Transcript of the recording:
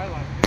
I